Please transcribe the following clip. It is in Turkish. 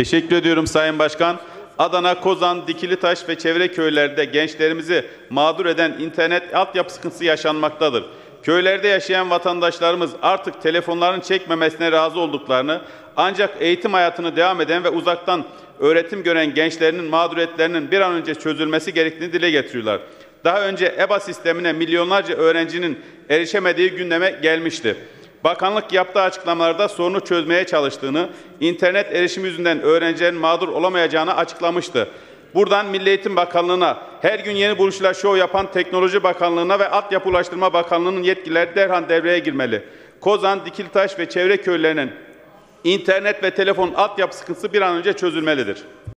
Teşekkür ediyorum Sayın Başkan. Adana, Kozan, Dikilitaş ve çevre köylerde gençlerimizi mağdur eden internet altyapı sıkıntısı yaşanmaktadır. Köylerde yaşayan vatandaşlarımız artık telefonların çekmemesine razı olduklarını ancak eğitim hayatını devam eden ve uzaktan öğretim gören gençlerinin mağduriyetlerinin bir an önce çözülmesi gerektiğini dile getiriyorlar. Daha önce EBA sistemine milyonlarca öğrencinin erişemediği gündeme gelmişti. Bakanlık yaptığı açıklamalarda sorunu çözmeye çalıştığını, internet erişimi yüzünden öğrencilerin mağdur olamayacağını açıklamıştı. Buradan Milli Eğitim Bakanlığı'na, her gün yeni buluşlar şov yapan Teknoloji Bakanlığı'na ve Altyapı Ulaştırma Bakanlığı'nın yetkileri derhal devreye girmeli. Kozan, Dikiltaş ve çevre köylerinin internet ve telefon altyapı sıkıntısı bir an önce çözülmelidir.